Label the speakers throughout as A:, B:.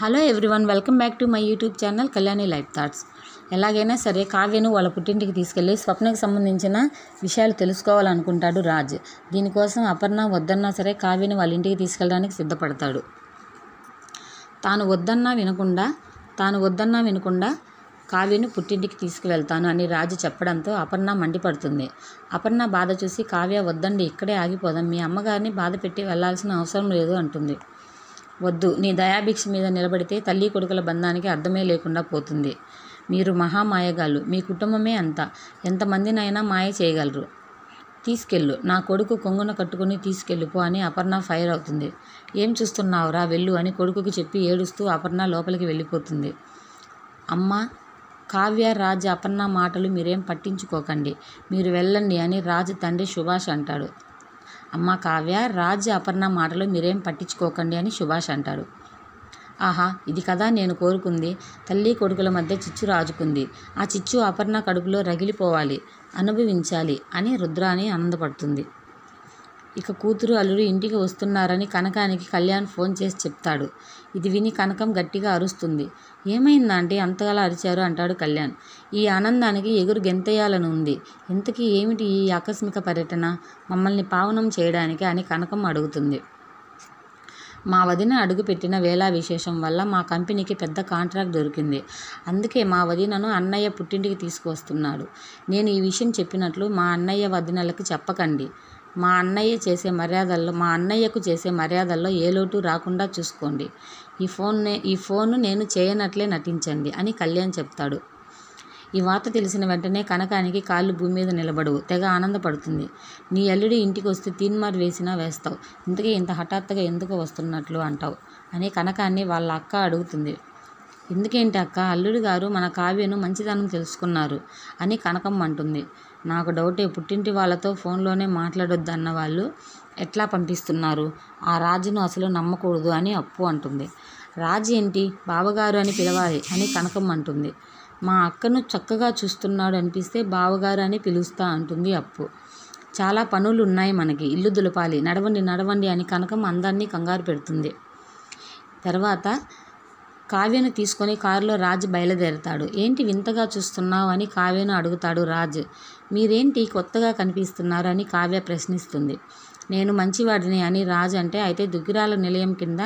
A: Hello everyone welcome back to my YouTube channel Kalyani life thoughts. ఎలాగైనా సరే కావ్యను వాళ్ళ పుట్టింటికి తీసుకెళ్ళి స్వప్నకు సంబంధించిన విషయాలు తెలుసుకోవాలనుకుంటాడు రాజ్. దీనికోసం అపర్ణ వద్దన్నా సరే కావ్యను వాళ్ళ ఇంటికి తీసుకెళ్ళడానికి సిద్ధపడతాడు. తాను వద్దన్నా వినకుండా తాను వద్దన్నా వినకుండా కావ్యను పుట్టింటికి తీసుకువెళ్తాను అని రాజు చెప్పడంతో అపర్ణ మండిపడుతుంది. అపర్ణ బాధ చూసి కావ్య వద్దండి ఇక్కడే ఆగిపోదాం మీ అమ్మగారిని బాధ పెట్టి వెళ్ళాల్సిన అవసరం లేదు అంటుంది. వద్దు. నీ దయాభిక్ష మీద నిలబడితే తల్లి కొడుకుల బంధానికి అర్థమే లేకుండా పోతుంది. మీరు మహామాయగాళ్ళు. మీ కుటుంబమే అంతా. ఎంతమందినైనా మాయ చేయగలరు. తీసుకెళ్ళు. నా కొడుకు కొంగున కట్టుకుని తీసుకెళ్ళిపో అని అపర్ణ ఫైర్ అవుతుంది. ఏం చూస్తున్నావురా వెళ్ళు అని కొడుకుకి చెప్పి ఏడుస్తూ అపర్ణ లోపలికి వెళ్ళిపోతుంది. అమ్మ కావ్య రాజ్ అపర్ణ మాటలు మీరేం పట్టించుకోకండి. మీరు వెళ్ళండి అని రాజు తండ్రి సుభాష్ అంటాడు. అమ్మ కావ్య రాజ్ అపర్ణ మాటలు మీరేం పట్టించుకోకండి అని సుభాష్ అంటాడు. ఆహా ఇది కదా నేను కోరుకుంది. తల్లి కొడుకుల మధ్య చిచ్చు రాజుకుంది. ఆ చిచ్చు అపర్ణ కడుపులో రగిలిపోవాలి అనుభవించాలి అని రుద్రాని ఆనందపడుతుంది. ఇక కూతురు అల్లుడు ఇంటికి వస్తున్నారని కనకానికి కళ్యాణ్ ఫోన్ చేసి చెప్తాడు. ఇది విని కనకం గట్టిగా అరుస్తుంది. ఏమైందంటే అంతగా అరిచారు అంటాడు కళ్యాణ్. ఈ ఆనందానికి ఎగురు గెంతేయాలని ఉంది. ఇంతకీ ఏమిటి ఈ ఆకస్మిక పర్యటన? మమ్మల్ని పావనం చేయడానికి అని కనకం అడుగుతుంది. మా వదిన అడుగుపెట్టిన వేళా విశేషం వల్ల మా కంపెనీకి పెద్ద కాంట్రాక్ట్ దొరికింది. అందుకే మా వదినను అన్నయ్య పుట్టింటికి తీసుకువస్తున్నాడు. నేను ఈ విషయం చెప్పినట్లు మా అన్నయ్య వదినలకు చెప్పకండి. మా అన్నయ్య చేసే మర్యాదల్లో మా అన్నయ్యకు చేసే మర్యాదల్లో ఏ లోటు రాకుండా చూసుకోండి. ఈ ఫోన్ ఈ ఫోను నేను చేయనట్లే నటించండి అని కళ్యాణ్ చెప్తాడు. ఈ వార్త తెలిసిన వెంటనే కనకానికి కాళ్ళు భూమి మీద నిలబడవు. తెగ ఆనందపడుతుంది. నీ అల్లుడి ఇంటికి వస్తే తీన్మార్ వేసినా వేస్తావు. ఇంతకీ ఇంత హఠాత్తుగా ఎందుకు వస్తున్నట్లు అంటావు? అని కనకాన్ని వాళ్ళ అక్క అడుగుతుంది. ఎందుకేంటి అక్క? అల్లుడు గారు మన కావ్యను మంచిదనం తెలుసుకున్నారు అని కనకం అంటుంది. నాకు డౌటే పుట్టింటి వాళ్ళతో ఫోన్లోనే మాట్లాడొద్దు అన్నవాళ్ళు ఎట్లా పంపిస్తున్నారు? ఆ రాజును అసలు నమ్మకూడదు అని అప్పు అంటుంది. రాజు ఏంటి? బావగారు అని పిలవాలి అని కనకం అంటుంది. మా అక్కను చక్కగా చూస్తున్నాడు అనిపిస్తే బావగారు అని పిలుస్తా అంటుంది అప్పు. చాలా పనులు ఉన్నాయి మనకి ఇల్లు దులపాలి నడవండి నడవండి అని కనకం అందరినీ కంగారు పెడుతుంది. తర్వాత కావ్యను తీసుకొని కారులో రాజు బయలుదేరతాడు. ఏంటి వింతగా చూస్తున్నావు అని కావ్యను అడుగుతాడు రాజు. మీరేంటి కొత్తగా కనిపిస్తున్నారు అని కావ్య ప్రశ్నిస్తుంది. నేను మంచివాడిని అని రాజ్ అంటే అయితే దుగ్గిరాల నిలయం కింద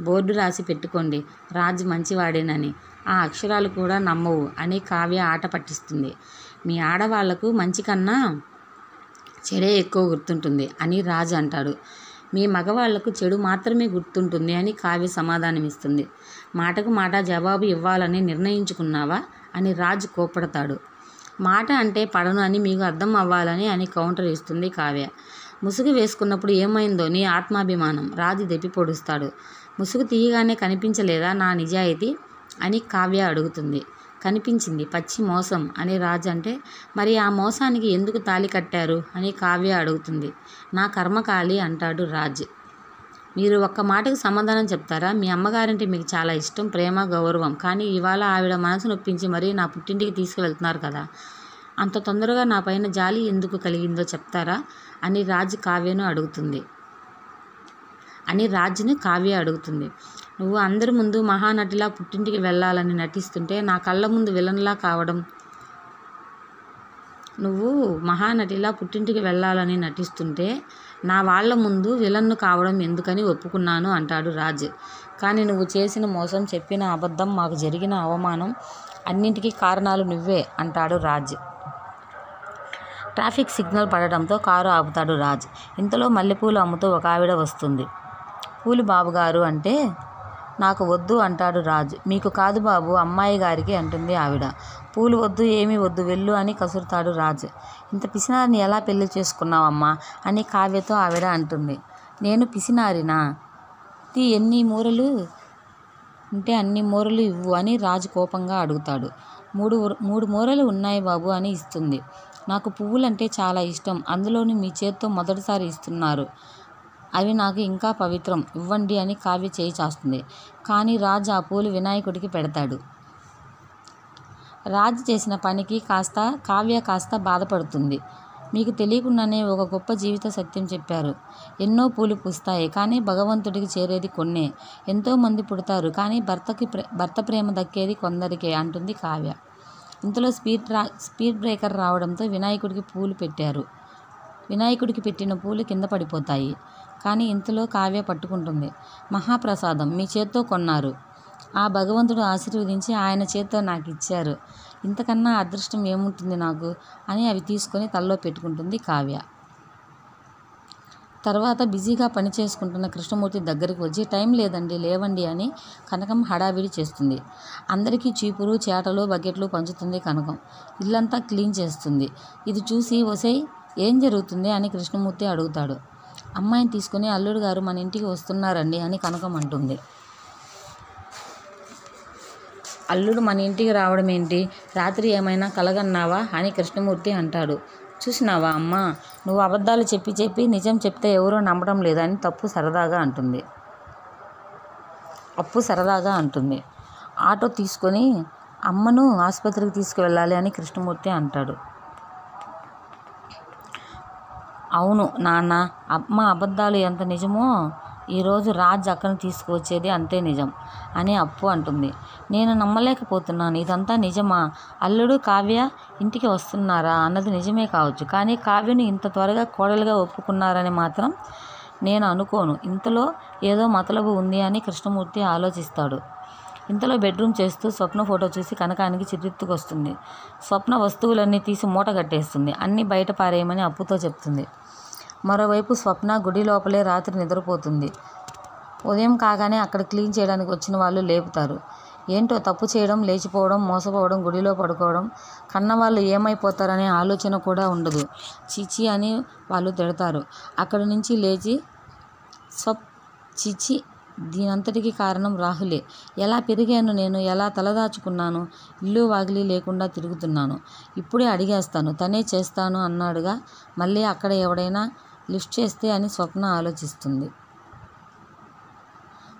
A: బోర్డు రాసి పెట్టుకోండి. రాజ్ మంచివాడేనని. ఆ అక్షరాలు కూడా నమ్మవు అని కావ్య ఆట పట్టిస్తుంది. మీ ఆడవాళ్ళకు మంచి కన్నా చెడే ఎక్కువ గుర్తుంటుంది అని రాజు అంటాడు. మీ మగవాళ్ళకు చెడు మాత్రమే గుర్తుంటుంది అని కావ్య సమాధానమిస్తుంది. మాటకు మాట జవాబు ఇవ్వాలని నిర్ణయించుకున్నావా అని రాజు కోపడతాడు మాట అంటే పడను అని మీకు అర్థం అవ్వాలని అని కౌంటర్ ఇస్తుంది కావ్య. ముసుగు వేసుకున్నప్పుడు ఏమైందో నీ ఆత్మాభిమానం. రాజు దెప్పి పొడుస్తాడు. ముసుగు తీయగానే కనిపించలేదా నా నిజాయితీ? అని కావ్య అడుగుతుంది. కనిపించింది. పచ్చి మోసం. అని రాజు అంటే మరి ఆ మోసానికి ఎందుకు తాలి కట్టారు? అని కావ్య అడుగుతుంది. నా కర్మకాలి అంటాడు రాజ్. మీరు ఒక్క మాటకు సమాధానం చెప్తారా? మీ అమ్మగారంటే మీకు చాలా ఇష్టం ప్రేమ గౌరవం. కానీ ఇవాళ ఆవిడ మనసు నొప్పించి మరీ నా పుట్టింటికి తీసుకువెళ్తున్నారు కదా. అంత తొందరగా నా పైన జాలి ఎందుకు కలిగిందో చెప్తారా? అని రాజు కావ్యను అడుగుతుంది. అని రాజుని కావ్య అడుగుతుంది. నువ్వు అందరి ముందు మహానటిలా పుట్టింటికి వెళ్ళాలని నటిస్తుంటే నా కళ్ళ ముందు విలన్లా కావడం నువ్వు మహానటిలా పుట్టింటికి వెళ్ళాలని నటిస్తుంటే నా వాళ్ళ ముందు విలన్ను కావడం ఎందుకని ఒప్పుకున్నాను అంటాడు రాజ్. కానీ నువ్వు చేసిన మోసం చెప్పిన అబద్ధం మాకు జరిగిన అవమానం అన్నింటికీ కారణాలు నువ్వే అంటాడు రాజ్. ట్రాఫిక్ సిగ్నల్ పడడంతో కారు ఆపుతాడు రాజ్. ఇంతలో మల్లెపూలు అమ్ముతూ ఒక ఆవిడ వస్తుంది. పూలు బాబుగారు అంటే నాకు వద్దు అంటాడు రాజు. మీకు కాదు బాబు అమ్మాయి గారికి అంటుంది ఆవిడ. పూలు వద్దు ఏమీ వద్దు వెళ్ళు అని కసురుతాడు రాజు. ఇంత పిసినారిని ఎలా పెళ్ళి చేసుకున్నావమ్మా అని కావ్యతో ఆవిడ అంటుంది. నేను పిసినారినా? తీ ఎన్ని మూరలు ఉంటే అన్ని మూరలు ఇవ్వు అని రాజు కోపంగా అడుగుతాడు. మూడు మూడు మూరలు ఉన్నాయి బాబు అని ఇస్తుంది. నాకు పువ్వులంటే చాలా ఇష్టం. అందులోని మీ చేత్తో మొదటిసారి ఇస్తున్నారు. అవి నాకు ఇంకా పవిత్రం. ఇవ్వండి అని కావ్య చేయి చాస్తుంది. కానీ రాజు ఆ పూలు వినాయకుడికి పెడతాడు. రాజు చేసిన పనికి కాస్త కావ్య కాస్త బాధపడుతుంది. మీకు తెలియకుండానే ఒక గొప్ప జీవిత సత్యం చెప్పారు. ఎన్నో పూలు పూస్తాయి కానీ భగవంతుడికి చేరేది కొన్నే. ఎంతోమంది పుడతారు కానీ భర్తకి ప్రే భర్త ప్రేమ దక్కేది కొందరికే అంటుంది కావ్య. ఇంతలో స్పీడ్ రా స్పీడ్ బ్రేకర్ రావడంతో వినాయకుడికి పూలు పెట్టారు. వినాయకుడికి పెట్టిన పూలు కింద పడిపోతాయి. కానీ ఇంతలో కావ్య పట్టుకుంటుంది. మహాప్రసాదం మీ చేత్తో కొన్నారు. ఆ భగవంతుడు ఆశీర్వదించి ఆయన చేత్తో నాకు ఇచ్చారు. ఇంతకన్నా అదృష్టం ఏముంటుంది నాకు? అని అవి తీసుకొని తల్లో పెట్టుకుంటుంది కావ్య. తర్వాత బిజీగా పని చేసుకుంటున్న కృష్ణమూర్తి దగ్గరికి వచ్చి టైం లేదండి లేవండి అని కనకం హడావిడి చేస్తుంది. అందరికీ చీపురు చేటలు బకెట్లు పంచుతుంది కనకం. ఇల్లంతా క్లీన్ చేస్తుంది. ఇది చూసి ఒసై ఏం జరుగుతుంది అని కృష్ణమూర్తి అడుగుతాడు. అమ్మాయిని తీసుకుని అల్లుడు గారు మన ఇంటికి వస్తున్నారండి అని కనకం అంటుంది. అల్లుడు మన ఇంటికి రావడం ఏంటి? రాత్రి ఏమైనా కలగన్నావా అని కృష్ణమూర్తి అంటాడు. చూసినావా అమ్మా? నువ్వు అబద్ధాలు చెప్పి చెప్పి నిజం చెప్తే ఎవరూ నమ్మడం లేదని తప్పు సరదాగా అంటుంది. అప్పు సరదాగా అంటుంది. ఆటో తీసుకొని అమ్మను ఆసుపత్రికి తీసుకువెళ్ళాలి అని కృష్ణమూర్తి అంటాడు. అవును నాన్న అమ్మ అబద్ధాలు ఎంత నిజమో ఈరోజు రాజ్ అక్కను తీసుకువచ్చేది అంతే నిజం అని అప్పు అంటుంది. నేను నమ్మలేకపోతున్నాను ఇదంతా నిజమా? అల్లుడు కావ్య ఇంటికి వస్తున్నారా అన్నది నిజమే కావచ్చు కానీ కావ్యను ఇంత త్వరగా కోడలుగా ఒప్పుకున్నారని మాత్రం నేను అనుకోను. ఇంతలో ఏదో మతలబు ఉంది అని కృష్ణమూర్తి ఆలోచిస్తాడు. ఇంతలో బెడ్రూమ్ చేస్తూ స్వప్న ఫోటో చూసి కనకానికి చిరెత్తుకొస్తుంది స్వప్న వస్తువులన్నీ తీసి మూట కట్టేస్తుంది. అన్నీ బయట పారేయమని అప్పుతో చెప్తుంది. మరోవైపు స్వప్న గుడి లోపలే రాత్రి నిద్రపోతుంది. ఉదయం కాగానే అక్కడ క్లీన్ చేయడానికి వచ్చిన వాళ్ళు లేపుతారు. ఏంటో తప్పు చేయడం లేచిపోవడం మోసపోవడం గుడిలో పడుకోవడం కన్నవాళ్ళు ఏమైపోతారనే ఆలోచన కూడా ఉండదు. చిచి అని వాళ్ళు తిడతారు. అక్కడి నుంచి లేచి స్వప్ చిచి దీనంతటికీ కారణం రాహులే. ఎలా పెరిగాను నేను? ఎలా తలదాచుకున్నాను? ఇల్లు వాగిలి లేకుండా తిరుగుతున్నాను. ఇప్పుడే అడిగేస్తాను. తనే చేస్తాను అన్నాడుగా. మళ్ళీ అక్కడ ఎవడైనా లిఫ్ట్ చేస్తే అని స్వప్న ఆలోచిస్తుంది.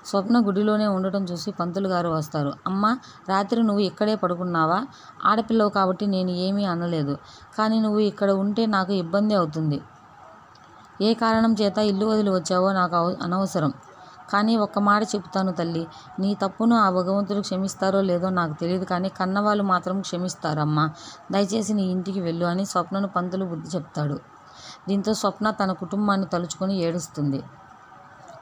A: స్వప్న గుడిలోనే ఉండటం చూసి పంతులు గారు వస్తారు. అమ్మ రాత్రి నువ్వు ఇక్కడే పడుకున్నావా? ఆడపిల్లవు కాబట్టి నేను ఏమీ అనలేదు. కానీ నువ్వు ఇక్కడ ఉంటే నాకు ఇబ్బంది అవుతుంది. ఏ కారణం చేత ఇల్లు వదిలి వచ్చావో నాకు అనవసరం. కానీ ఒక్క మాట చెప్తాను తల్లి. నీ తప్పును ఆ భగవంతుడు క్షమిస్తారో లేదో నాకు తెలియదు కానీ కన్నవాళ్ళు మాత్రం క్షమిస్తారమ్మా. దయచేసి నీ ఇంటికి వెళ్ళు అని స్వప్నను పంతులు బుద్ధి చెప్తాడు. దీంతో స్వప్న తన కుటుంబాన్ని తలుచుకొని ఏడుస్తుంది.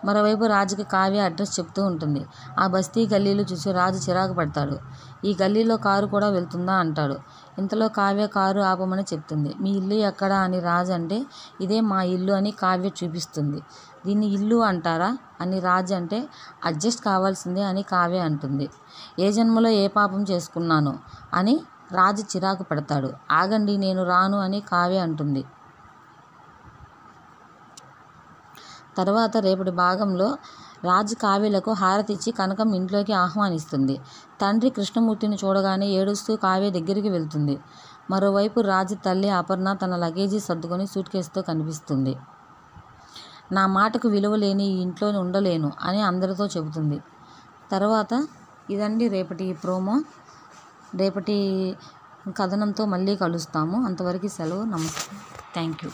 A: మరోవైపు రాజుకి కావ్య అడ్రస్ చెప్తూ ఉంటుంది. ఆ బస్తీ గల్లీలు చూసి రాజు చిరాకు పడతాడు. ఈ గల్లీలో కారు కూడా వెళ్తుందా అంటాడు. ఇంతలో కావ్య కారు ఆపమని చెప్తుంది. మీ ఇల్లు ఎక్కడా అని రాజు అంటే ఇదే మా ఇల్లు అని కావ్య చూపిస్తుంది. దీన్ని ఇల్లు అంటారా అని రాజు అంటే అడ్జస్ట్ కావాల్సిందే అని కావ్య అంటుంది. ఏ జన్మలో ఏ పాపం చేసుకున్నాను అని రాజు చిరాకు పడతాడు. ఆగండి నేను రాను అని కావ్య అంటుంది. తర్వాత రేపటి భాగంలో రాజు కావ్యలకు హారతిచ్చి కనకం ఇంట్లోకి ఆహ్వానిస్తుంది. తండ్రి కృష్ణమూర్తిని చూడగానే ఏడుస్తూ కావ్య దగ్గరికి వెళ్తుంది. మరోవైపు రాజు తల్లి అపర్ణ తన లగేజీ సర్దుకొని సూట్ కేసుతో కనిపిస్తుంది. నా మాటకు విలువ లేని ఈ ఇంట్లో ఉండలేను అని అందరితో చెబుతుంది. తర్వాత ఇదండి రేపటి ప్రోమో. రేపటి కథనంతో మళ్ళీ కలుస్తాము. అంతవరకు సెలవు. నమస్తే థ్యాంక్ యూ.